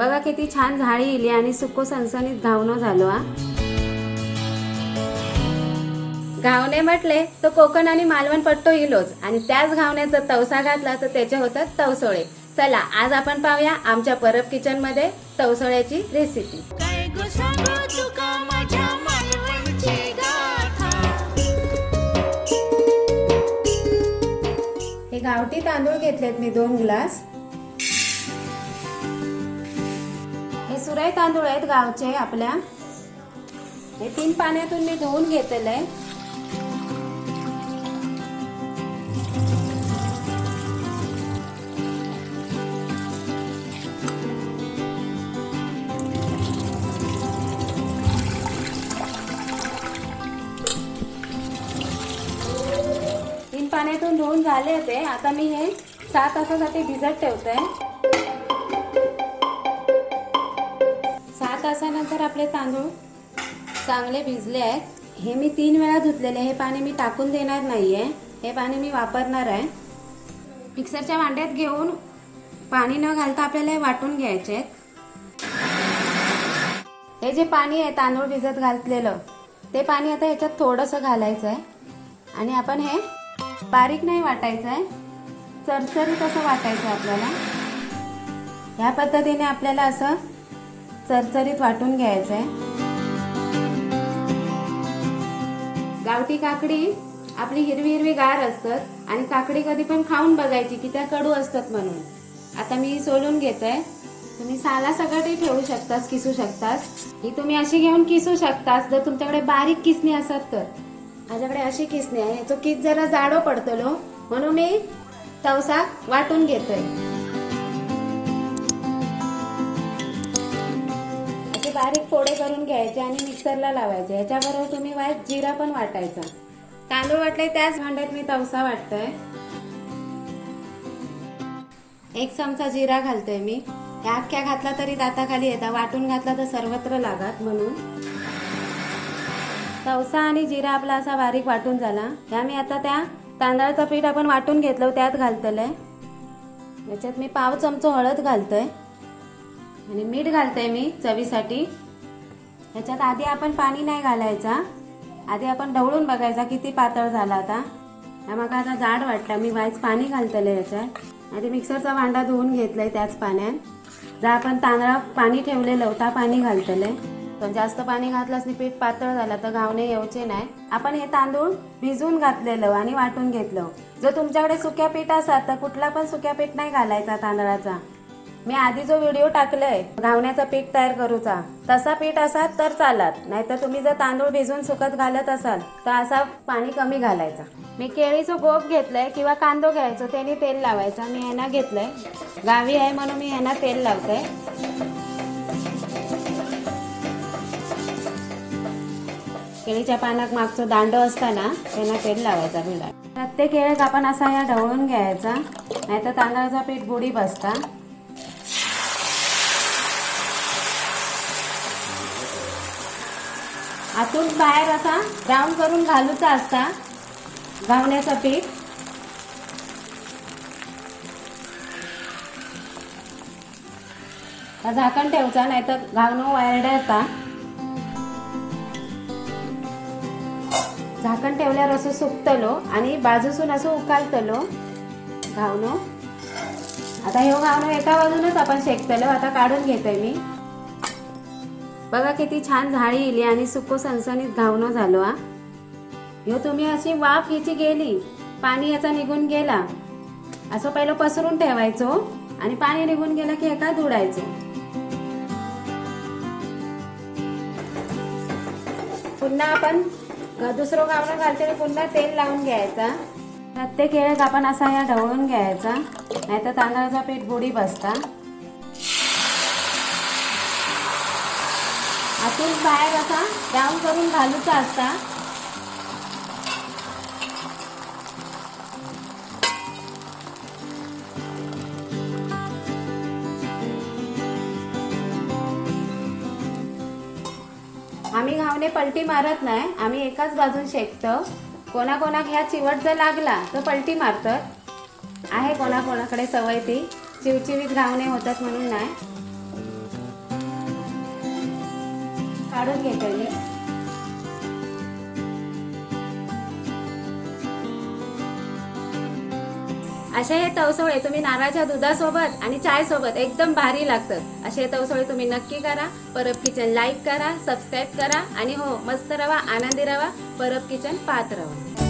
बघा किती छान झाडी इली आणि सुको सणसणीत घावणं झालो हा. घावणे म्हटले तर कोकण आणि मालवण पट्टो इलोच. आणि त्याच घावण्याचा तवसा घातला तर त्याचे होतात तवसोळे. चला आज आपण पाहूया आमच्या परब किचनमध्ये तवसोळ्याची रेसिपी हे गावठी तांदूळ घेतलेत मी दोन ग्लास. सुराई तांदूळ आहेत गावचे आपल्या. हे तीन पाण्यातून मी धुवून घेतलेलं. आहे तीन पाण्यातून धुवून झाले होते. आता मी हे सात तासासाठी भिजत ठेवते. सात तासानंतर आपले तांदूळ चांगले भिजले आहेत. हे मी तीन वेळा धुतलेले हे पाणी मी टाकून देणार नाहीये. हे पाणी मी वापरणार आहे. मिक्सरच्या भांड्यात घेऊन पाणी न घालता आपल्याला हे वाटून घ्यायचे आहेत. हे जे पाणी आहे तांदूळ भिजत घातलेलं ते पाणी आता ह्याच्यात थोडंसं घालायचं आहे आणि आपण हे बारीक नाही वाटायचं आहे चरचरीत असं वाटायचं आहे आपल्याला. ह्या पद्धतीने आपल्याला असं चरचरीत वाटून घ्यायचं आहे गावठी काकडी आपली हिरवी हिरवी गार असतात आणि काकडी कधी पण खाऊन बघायची की त्या कडू असतात म्हणून. आता मी सोलून घेतोय. तुम्ही साला सगळं ठेवू शकतास किसू शकतास. ही तुम्ही अशी घेऊन किसू शकतास जर तुमच्याकडे बारीक किसणी असत तर. माझ्याकडे अशी किसणी आहे तो किस जरा जाडो पडतलो हो. म्हणून मी तवसा वाटून घेतोय. बारीक फोडे करून घ्यायचे आणि मिक्सरला लावायचे. याच्याबरोबर तुम्ही वाईट जिरा पण वाटायचा. तांदूळ वाटले त्याच भांड्यात मी तवसा वाटतोय. एक चमचा जिरा घालतोय मी. ह्या अख्ख्या घातला तरी दाताखाली येतात वाटून घातला तर सर्वत्र लागत म्हणून. तवसा आणि जिरा आपला असा बारीक वाटून झाला. ह्या मी आता त्या तांदळाचं पीठ आपण वाटून घेतलं त्यात घालतलंय. याच्यात मी पाव चमचो हळद घालतोय. आणि मीठ घालते मी चवीसाठी. ह्याच्यात आधी आपण पाणी नाही घालायचा. आधी आपण ढवळून बघायचा किती पातळ झाला आता. हा मग आता जाड वाटला. मी वाईच पाणी घालतले याच्यात. आधी मिक्सरचा भांडा धुवून घेतलाय त्याच पाण्यात. जर आपण तांदळा पाणी ठेवलेलं होता पाणी घालतलंय. पण जास्त पाणी घातलंच नाही पीठ पातळ झालं तर घावणे येऊचे नाही. आपण हे तांदूळ भिजवून घातलेलं आणि वाटून घेतलं. जर तुमच्याकडे सुक्या पीठ असतात तर कुठला पण सुक्या पीठ नाही घालायचा तांदळाचा. मी आधी जो व्हिडिओ टाकलाय घावण्याचा पीठ तयार करूचा तसा पीठ असा तर चालत. नाहीतर तुम्ही जर तांदूळ भिजून सुकत घालत असाल तर असा पाणी कमी घालायचा. मी केळीचं गोप घेतलंय किंवा कांदो घ्यायचो त्याने तेल लावायचा. मी यांना घेतलंय. गावी आहे म्हणून मी यांना तेल लावते केळीच्या पानात मागचं दांड असताना त्यांना तेल लावायचा भिला प्रत्येक केळेक आपण असा या ढवळून घ्यायचा. नाहीतर तांदळाचा पीठ बुडी बसता. आतून बाहेर असा राऊंड करून घालूचा असता. घावण्याचं पीठ. आता झाकण ठेवचा नाहीतर घावणं वायरडे येता झाकण ठेवल्यावर असं सुकतलो आणि बाजूसून असं उकालतलो घावणं. आता हे घावणं एका बाजूनच आपण शेकतलो आता काढून घेतोय मी. बघा किती छान झाडी इली आणि सुको सणसणीत घावणं झालो हा. ह्यो तुम्ही अशी वाफ याची गेली पाणी याचा निघून गेला. असं पहिलं पसरून ठेवायचो आणि पाणी निघून गेलं की एका धुडायचो? पुन्हा आपण दुसरं गावणं घालते पुन्हा तेल लावून घ्यायचा. प्रत्येक वेळेस आपण असा या ढवळून घ्यायचा नाहीतर तांदळाचा पीठ बुडी बसता. आतून बाहेर असा ब्राऊन करून घालूचा असता. आम्ही घावणे पलटी मारत नाही आम्ही एकाच बाजून शेकतो. कोणाकोणाक ह्या चिवट जर लागला तर पलटी मारतात आहे कोणाकोणाकडे सवय ती. चिवचिवीत घावणे होतात म्हणून नाही. काढून घेते मी असे हे तवसोळे तुम्ही नारळाच्या दुधासोबत आणि चाय सोबत एकदम भारी लागतात. असे तवसोळे तुम्ही नक्की करा. परब किचन लाईक करा सबस्क्राईब करा आणि हो मस्त रवा आनंदी रवा परब किचन पाहत रवा.